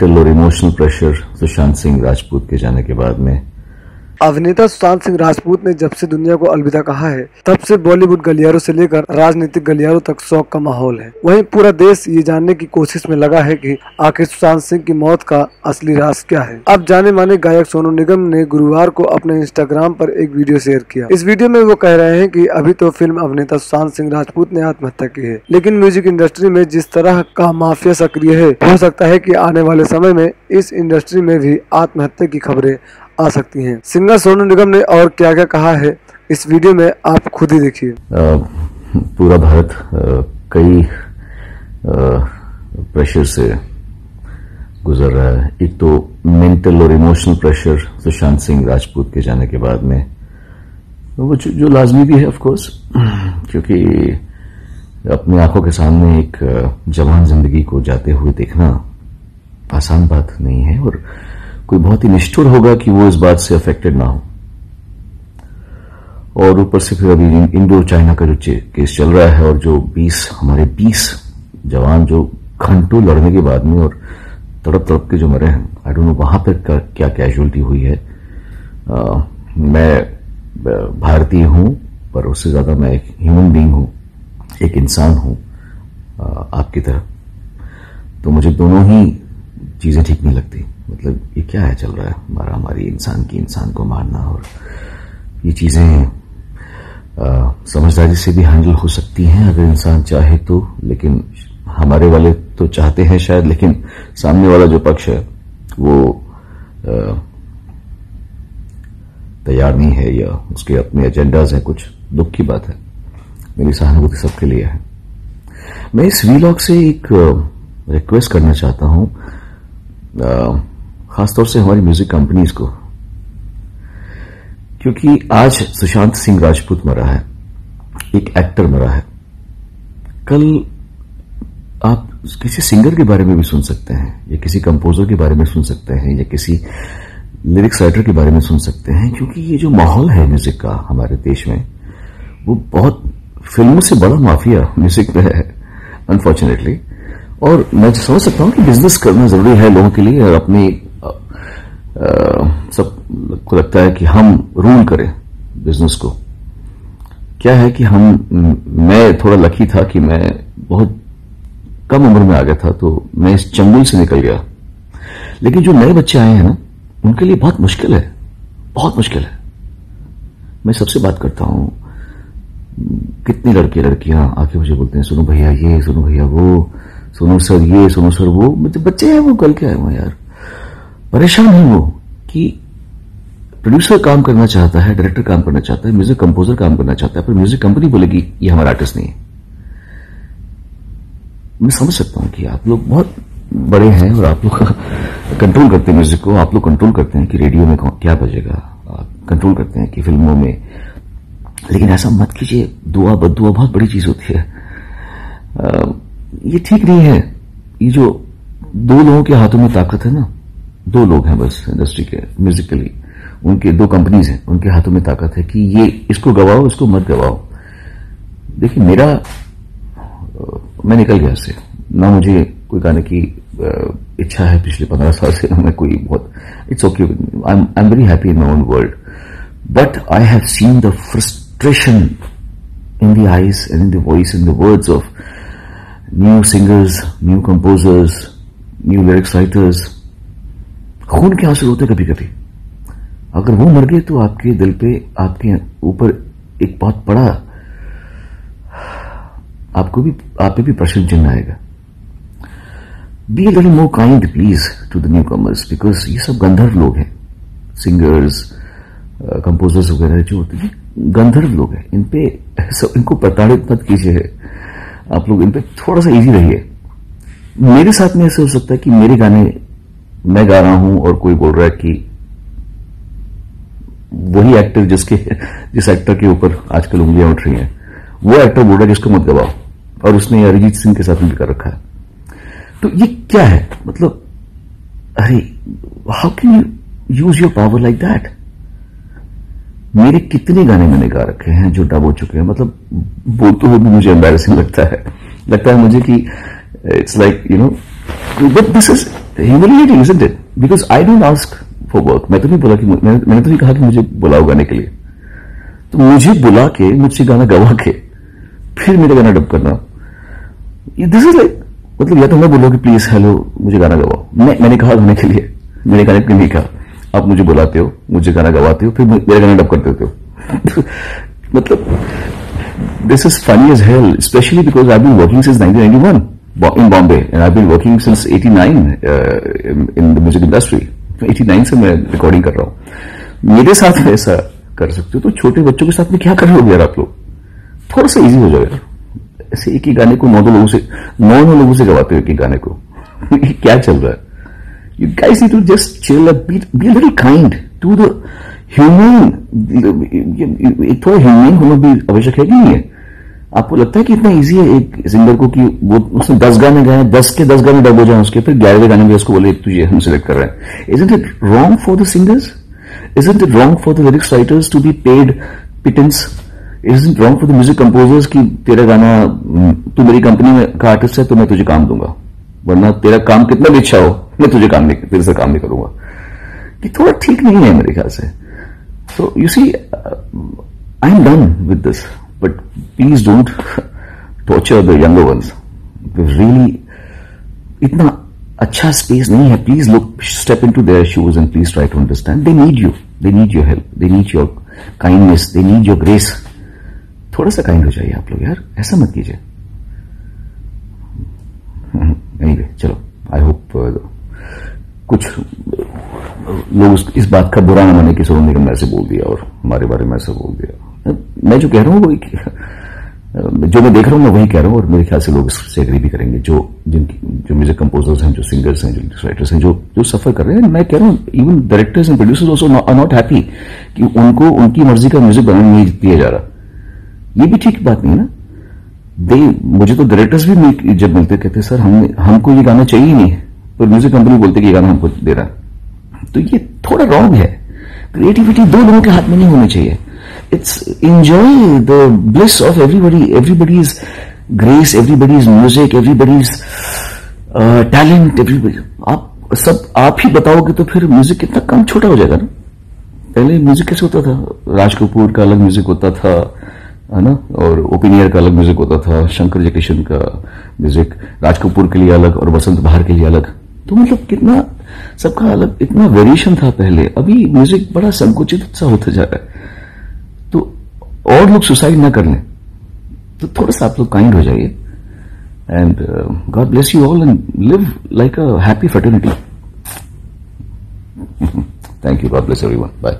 Mental और emotional pressure Sushant Singh Rajput के जाने के बाद में अभिनेता सुशांत सिंह राजपूत ने जब से दुनिया को अलविदा कहा है, तब से बॉलीवुड गलियारों से लेकर राजनीतिक गलियारों तक शौक का माहौल है। वहीं पूरा देश ये जानने की कोशिश में लगा है कि आखिर सुशांत सिंह की मौत का असली राज क्या है। अब जाने माने गायक सोनू निगम ने गुरुवार को अपने इंस्टाग्राम पर एक वीडियो शेयर किया। इस वीडियो में वो कह रहे हैं की अभी तो फ़िल्म अभिनेता सुशांत सिंह राजपूत ने आत्महत्या की है, लेकिन म्यूज़िक इंडस्ट्री में जिस तरह का माफिया सक्रिय है, हो सकता है की आने वाले समय में इस इंडस्ट्री में भी आत्महत्या की खबरें आ सकती हैं। सिंगर सोनू निगम ने और क्या क्या कहा है इस वीडियो में आप खुद ही देखिए। पूरा भारत कई प्रेशर से गुजर रहा है। एक तो मेंटल और इमोशनल प्रेशर सुशांत सिंह राजपूत के जाने के बाद में। वो जो, जो लाजमी भी है ऑफ़ कोर्स क्योंकि अपनी आँखों के सामने एक जवान ज़िंदगी को जाते हुए देखना आसान बात नहीं है और कोई बहुत ही निष्ठुर होगा कि वो इस बात से अफेक्टेड ना हो। और ऊपर से फिर अभी इंडो चाइना का जो केस चल रहा है और जो 20 हमारे 20 जवान जो घंटों लड़ने के बाद में और तड़प तड़प के जो मरे हैं आई डोंट नो वहाँ पर क्या कैजुअलिटी हुई है। आ, मैं भारतीय हूँ पर उससे ज़्यादा मैं एक ह्यूमन बींग हूँ एक इंसान हूँ आपकी तरह। तो मुझे दोनों ही चीज़ें ठीक नहीं लगती। मतलब ये क्या है, चल रहा है? मारा हमारी इंसान की इंसान को मारना और ये चीज़ें समझदारी से भी हैंडल हो सकती हैं अगर इंसान चाहे तो लेकिन हमारे वाले तो चाहते हैं शायद, लेकिन सामने वाला जो पक्ष है, वो तैयार नहीं है या उसके अपने एजेंडाज हैं, कुछ दुख की बात है। मेरी सहानुभूति सबके लिए है। मैं इस वीलॉग से एक रिक्वेस्ट करना चाहता हूँ। खासतौर से हमारी म्यूज़िक कंपनीज़ को। क्योंकि आज सुशांत सिंह राजपूत मरा है, एक एक्टर मरा है। कल आप किसी सिंगर के बारे में भी सुन सकते हैं, या किसी कंपोजर के बारे में सुन सकते हैं, या किसी लिरिक्स राइटर के बारे में सुन सकते हैं, क्योंकि ये जो माहौल है म्यूज़िक का हमारे देश में, वो बहुत फ़िल्मों से बड़ा माफिया म्यूज़िक में है अनफॉर्चुनेटली और मैं समझ सकता हूँ कि बिज़नेस करना ज़रूरी है लोगों के लिए और अपनी सबको लगता है कि हम रूल करें बिज़नेस को। क्या है कि हम, मैं थोड़ा लकी था कि मैं बहुत कम उम्र में आ गया था तो मैं इस चंगुल से निकल गया। लेकिन जो नए बच्चे आए हैं ना, उनके लिए बहुत मुश्किल है, बहुत मुश्किल है। मैं सबसे बात करता हूँ, कितनी लड़के लड़कियाँ आके मुझे बोलते हैं, सुनो भैया ये, सुनो भैया वो, सुनो सर ये, सुनो सर वो। मतलब बच्चे हैं वो, कल के आए वो यार। परेशान है वो कि प्रोड्यूसर काम करना चाहता है डायरेक्टर काम करना चाहता है म्यूज़िक कंपोजर काम करना चाहता है पर म्यूज़िक कंपनी बोलेगी ये हमारा आर्टिस्ट नहीं है. मैं समझ सकता हूँ कि आप लोग बहुत बड़े हैं और आप लोग कंट्रोल करते हैं म्यूज़िक को आप लोग कंट्रोल करते हैं कि रेडियो में क्या बजेगा कंट्रोल करते हैं कि फ़िल्मों में। लेकिन ऐसा मत कीजिए दुआ बदुआ बहुत बड़ी चीज़ होती है। आ, ये ठीक नहीं है। ये जो दो लोगों के हाथों में ताकत है ना दो लोग हैं बस इंडस्ट्री के म्यूजिकली उनके दो कंपनीज़ हैं, उनके हाथों में ताकत है कि ये इसको गवाओ, इसको मत गवाओ। देखिए, मेरा मैं निकल गया इससे। ना मुझे कोई गाने की इच्छा है, पिछले पंद्रह साल से ना मैं कोई बहुत it's okay I am very happy in my own world but I have seen the frustration in the eyes and in the voice in the words of new singers new composers new lyrics writers खून के आँसू होते कभी कभी अगर वो मर गए तो आपके दिल पे, आपके ऊपर एक बहुत बड़ा, आपको भी, आप पे भी प्रश्न चिन्ह आएगा। Be little more kind please to the newcomers because ये सब गंधर्व लोग हैं। सिंगर्स कंपोजर्स वगैरह जो होते हैं गंधर्व लोग हैं। इन पे सब इनको प्रताड़ित मत कीजिए। आप लोग इन पे थोड़ा सा इजी रहिए। मेरे साथ में ऐसे हो सकता है कि मेरे गाने मैं गा रहा हूँ और कोई बोल रहा है कि वही एक्टर जिसके, जिस एक्टर के ऊपर आजकल उंगलियाँ उठ रही हैं, वो एक्टर बोल रहा है जिसको मत गवाओ। और उसने अरिजीत सिंह के साथ में भी कर रखा है। तो ये क्या है? मतलब अरे how can you use your power like that मेरे कितने गाने मैंने गा रखे हैं जो डब हो चुके हैं। मतलब बोलते हुए भी मुझे एम्बेसिंग लगता है। लगता है मुझे कि it's like you know but this is humiliating isn't it because I don't ask for work मैं तो नहीं बोला कि मैंने, तो नहीं कहा कि मुझे बुलाओ गाने के लिए। तो मुझे बुला के मुझसे गाना गवा के फिर मेरा गाना डब करना। दिस इज़ लाइक मतलब या तो मैं बोलो कि प्लीज़ हेलो मुझे गाना गवाओ। मैं मैंने कहा गाने के लिए। मैंने गाने के लिए कहा। आप मुझे बुलाते हो मुझे गाना गवाते हो फिर मेरा गाना डब कर देते हो। मतलब this is funny as hell, especially because I've been working since 1991 in Bombay, and I've been working since 89 uh, in, the music industry. 89 से मैं रिकॉर्डिंग कर रहा हूँ। मेरे साथ ऐसा कर सकते हो। तो छोटे बच्चों के साथ में क्या कर रहे हो यार आप लोग? थोड़ा सा इजी हो जाएगा। ऐसे एक ही गाने को नौ दो लोगों से नौ नौ लोगों से गवाते हो एक ही गाने को। क्या चल रहा है? You guys need to just chill be be little kind to the human थोड़ा ह्यूमन होना भी आवश्यक है कि नहीं है? आपको लगता है कि इतना इजी है एक सिंगर को कि वो उसने दस गाने गाए दस के दस गाने डब हो जाए उसके फिर ग्यारहवें गाने में उसको बोले तुझे हम सिलेक्ट कर रहे हैं. Is it wrong for the singers is it wrong for the lyrics writers to be paid pittance is it wrong for the music composers की तेरा गाना तू मेरी कंपनी में का आर्टिस्ट है तो मैं तुझे काम दूँगा। वरना तेरा काम कितना भी अच्छा हो मैं तुझे काम नहीं तेरे से काम नहीं करूँगा। ये थोड़ा ठीक नहीं है मेरे ख्याल से। So you see, uh, I'm done with this, but please don't torture the younger ones. really, इतना अच्छा स्पेस नहीं है. Please look step into their shoes and please try to understand they need you they need your help they need your kindness they need your grace थोड़ा सा kind हो जाइए आप लोग यार. ऐसा मत कीजिए. एनीवे चलो. आई होप कुछ लोग इस बात का बुरा न माने कि सोनू निगम ने ऐसे बोल दिया और हमारे बारे में ऐसा बोल दिया। मैं जो कह रहा हूँ जो मैं देख रहा हूँ, मैं वही कह रहा हूँ और मेरे ख्याल से लोग इससे एग्री भी करेंगे। जो जिनकी, जो म्यूज़िक कंपोजर्स हैं, जो सिंगर्स हैं, जो राइटर्स हैं, जो जो सफ़र कर रहे हैं, मैं कह रहा हूँ even directors and producers also are not happy कि उनको, उनकी मर्ज़ी का म्यूज़िक बनाने नहीं दिया जा रहा। ये भी ठीक बात नहीं ना? दे, मुझे तो डायरेक्टर्स भी जब मिलते कहते सर, हम, हमको ये गाना चाहिए नहीं। पर म्यूज़िक कंपनी बोलते कि ये गाना हमको दे रहा तो ये थोड़ा रॉन्ग है। क्रिएटिविटी दो लोगों के हाथ में नहीं होनी चाहिए। The bliss of everybody everybody is grace everybody is music everybody is talent everybody आप सब, आप ही बताओगे तो फिर म्यूज़िक कितना कम छोटा हो जाएगा ना? पहले म्यूज़िक कैसे होता था? राज कपूर का अलग म्यूज़िक होता था, है ना? और ओपिनियर का अलग म्यूज़िक होता था, शंकर जयकिशन का म्यूज़िक राज कपूर के लिए अलग और बसंत बहार के लिए अलग। तो मतलब कितना, सबका अलग, इतना वेरिएशन था पहले। अभी म्यूज़िक बड़ा संकुचित सा होता जा रहा है। और लोग सुसाइड ना कर लें। तो थोड़ा सा आप लोग काइंड हो जाइए। And God bless you all and live like a happy fertility thank you God bless everyone bye